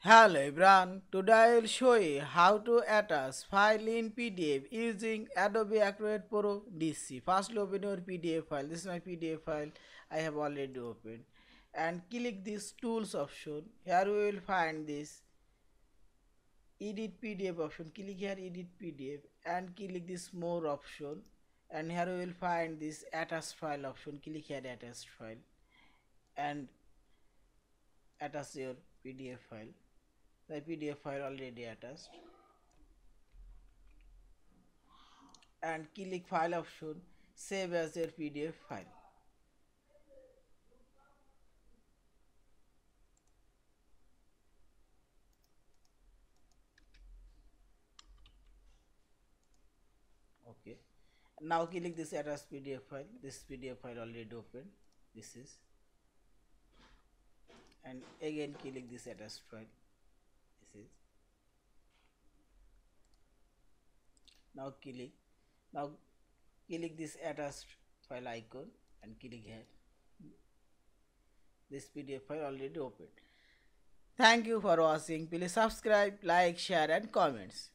Hello everyone, today I will show you how to attach file in PDF using Adobe Acrobat Pro DC. First open your PDF file, this is my PDF file. I have already opened. And click this tools option, here we will find this edit PDF option, click here edit PDF and click this more option. And here we will find this attach file option, click here attach file. And attach your PDF file the PDF file already attached and click file option save as your PDF file. Okay. Now click this attached PDF file. This PDF file already open. This is and again click this attached file this is now click now click this attached file icon and click here. This pdf file already opened. Thank you for watching. Please subscribe like share and comments